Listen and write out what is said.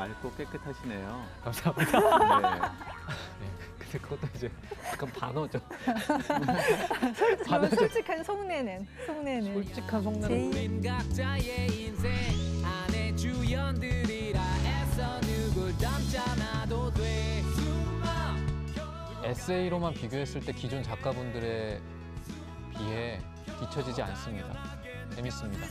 맑고 깨끗하시네요. 감사합니다. 네. 네. 근데 그것도 이제 약간 반어죠. 단어죠. 솔직한 속내는 속내는 솔직한 속내는 제이 우린 각자의 인생 안에 주연들이라 애써 누굴 닮잖아도 돼 숨막 에세이로만 비교했을 때 기존 작가분들에 비해 뒤처지지 않습니다. 재밌습니다.